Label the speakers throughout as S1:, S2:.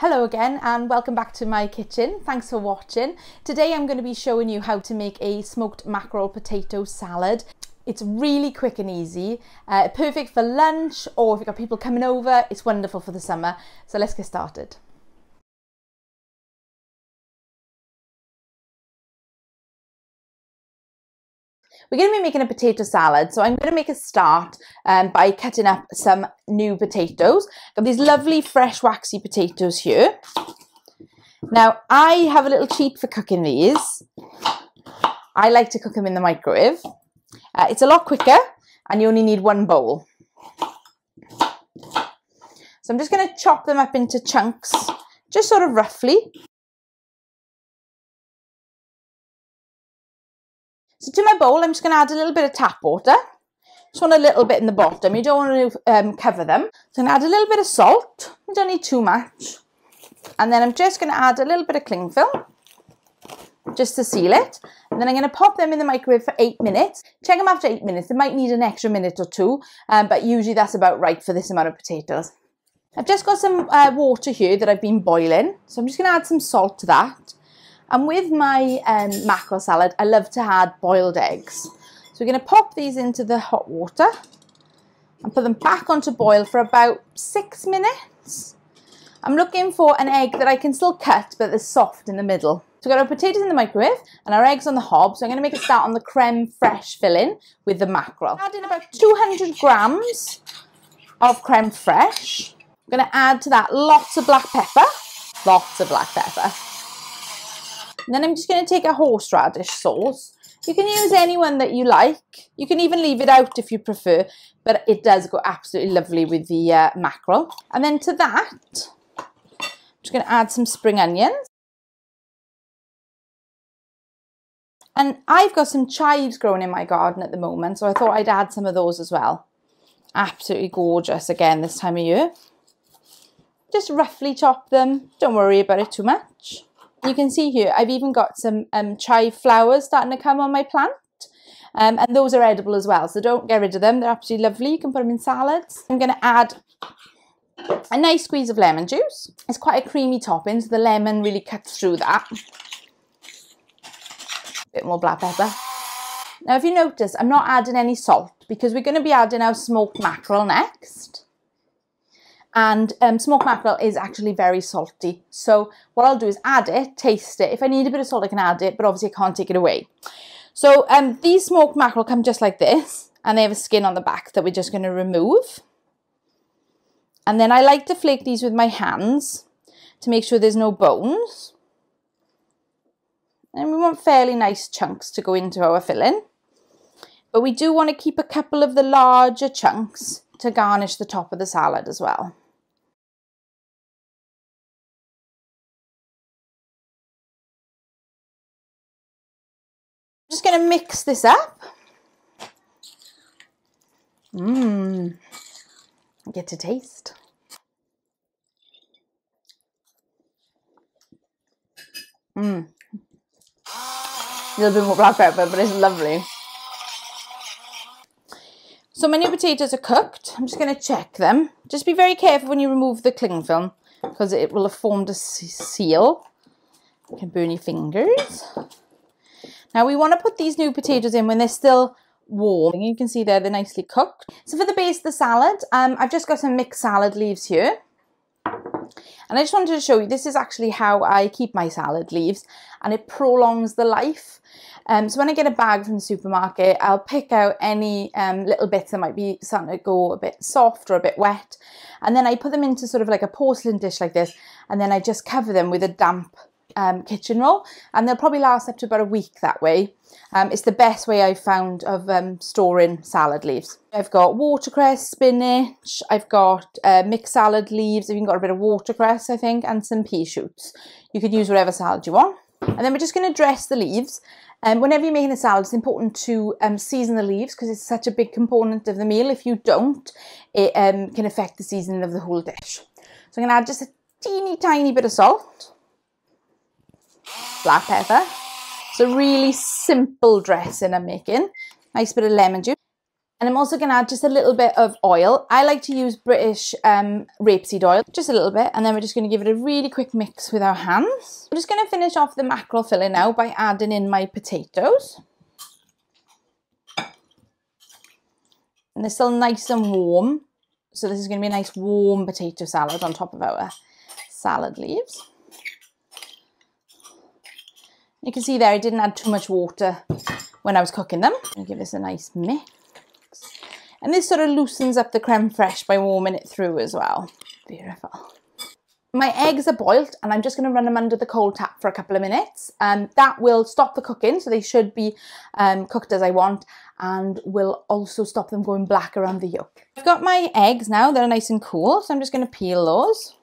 S1: Hello again and welcome back to my kitchen. Thanks for watching. Today I'm going to be showing you how to make a smoked mackerel potato salad. It's really quick and easy, uh, perfect for lunch or if you've got people coming over, it's wonderful for the summer. So let's get started. We're going to be making a potato salad, so I'm going to make a start um, by cutting up some new potatoes. I've got these lovely fresh waxy potatoes here. Now, I have a little cheat for cooking these. I like to cook them in the microwave. Uh, it's a lot quicker and you only need one bowl. So I'm just going to chop them up into chunks, just sort of roughly. So to my bowl, I'm just going to add a little bit of tap water. Just want a little bit in the bottom. You don't want to um, cover them. So I'm going to add a little bit of salt. You don't need too much. And then I'm just going to add a little bit of cling film just to seal it. And then I'm going to pop them in the microwave for eight minutes. Check them after eight minutes. They might need an extra minute or two, um, but usually that's about right for this amount of potatoes. I've just got some uh, water here that I've been boiling. So I'm just going to add some salt to that. And with my um, mackerel salad, I love to add boiled eggs. So we're going to pop these into the hot water and put them back onto boil for about six minutes. I'm looking for an egg that I can still cut, but that's soft in the middle. So we've got our potatoes in the microwave and our eggs on the hob. So I'm going to make a start on the creme fraiche filling with the mackerel. Add in about 200 grams of creme fraiche. I'm going to add to that lots of black pepper. Lots of black pepper. And then I'm just going to take a horseradish sauce. You can use anyone that you like. You can even leave it out if you prefer, but it does go absolutely lovely with the uh, mackerel. And then to that, I'm just going to add some spring onions. And I've got some chives growing in my garden at the moment, so I thought I'd add some of those as well. Absolutely gorgeous again this time of year. Just roughly chop them. Don't worry about it too much. You can see here, I've even got some um, chive flowers starting to come on my plant. Um, and those are edible as well, so don't get rid of them. They're absolutely lovely. You can put them in salads. I'm going to add a nice squeeze of lemon juice. It's quite a creamy topping, so the lemon really cuts through that. A bit more black pepper. Now, if you notice, I'm not adding any salt because we're going to be adding our smoked mackerel next. And um, smoked mackerel is actually very salty. So what I'll do is add it, taste it. If I need a bit of salt, I can add it, but obviously I can't take it away. So um, these smoked mackerel come just like this, and they have a skin on the back that we're just going to remove. And then I like to flake these with my hands to make sure there's no bones. And we want fairly nice chunks to go into our filling. But we do want to keep a couple of the larger chunks to garnish the top of the salad as well. just going to mix this up. Mmm. Get to taste. Mmm. A little bit more black pepper, but it's lovely. So new potatoes are cooked. I'm just going to check them. Just be very careful when you remove the cling film because it will have formed a seal. You can burn your fingers. Now we want to put these new potatoes in when they're still warm. You can see there they're nicely cooked. So for the base of the salad, um, I've just got some mixed salad leaves here. And I just wanted to show you, this is actually how I keep my salad leaves and it prolongs the life. Um, so when I get a bag from the supermarket, I'll pick out any um, little bits that might be starting to go a bit soft or a bit wet. And then I put them into sort of like a porcelain dish like this. And then I just cover them with a damp um, kitchen roll and they'll probably last up to about a week that way. Um, it's the best way I've found of um, storing salad leaves. I've got watercress, spinach, I've got uh, mixed salad leaves, I've even got a bit of watercress I think and some pea shoots. You could use whatever salad you want. And then we're just going to dress the leaves. And um, whenever you're making a salad, it's important to um, season the leaves because it's such a big component of the meal. If you don't, it um, can affect the seasoning of the whole dish. So I'm going to add just a teeny tiny bit of salt black pepper. It's a really simple dressing I'm making. Nice bit of lemon juice. And I'm also going to add just a little bit of oil. I like to use British um, rapeseed oil, just a little bit. And then we're just going to give it a really quick mix with our hands. I'm just going to finish off the mackerel filling now by adding in my potatoes. And they're still nice and warm. So this is going to be a nice warm potato salad on top of our salad leaves. You can see there I didn't add too much water when I was cooking them. I'll give this a nice mix. And this sort of loosens up the creme fraiche by warming it through as well. Beautiful. My eggs are boiled and I'm just going to run them under the cold tap for a couple of minutes. And um, that will stop the cooking, so they should be um, cooked as I want and will also stop them going black around the yolk. I've got my eggs now, they're nice and cool, so I'm just going to peel those,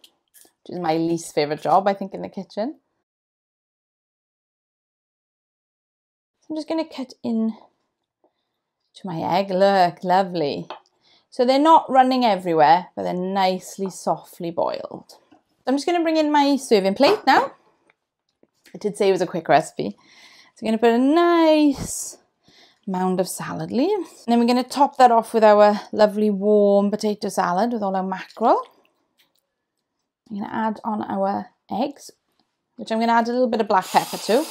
S1: which is my least favourite job, I think, in the kitchen. I'm just going to cut in to my egg. Look, lovely. So they're not running everywhere, but they're nicely, softly boiled. I'm just going to bring in my serving plate now. I did say it was a quick recipe. So I'm going to put a nice mound of salad leaves. And then we're going to top that off with our lovely warm potato salad with all our mackerel. I'm going to add on our eggs, which I'm going to add a little bit of black pepper to,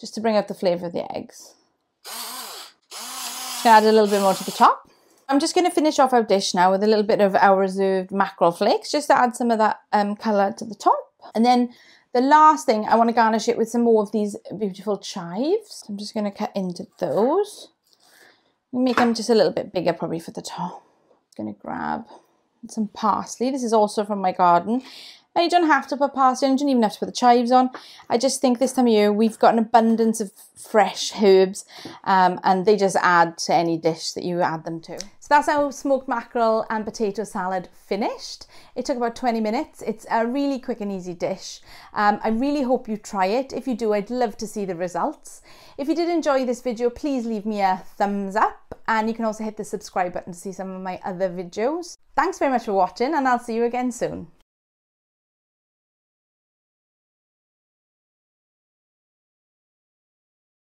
S1: just to bring out the flavour of the eggs. Add a little bit more to the top. I'm just going to finish off our dish now with a little bit of our reserved mackerel flakes, just to add some of that um, colour to the top. And then the last thing, I want to garnish it with some more of these beautiful chives. I'm just going to cut into those. Make them just a little bit bigger probably for the top. I'm going to grab some parsley. This is also from my garden. Now you don't have to put parsley on, you don't even have to put the chives on. I just think this time of year we've got an abundance of fresh herbs um, and they just add to any dish that you add them to. So that's our smoked mackerel and potato salad finished. It took about 20 minutes. It's a really quick and easy dish. Um, I really hope you try it. If you do, I'd love to see the results. If you did enjoy this video, please leave me a thumbs up and you can also hit the subscribe button to see some of my other videos. Thanks very much for watching and I'll see you again soon.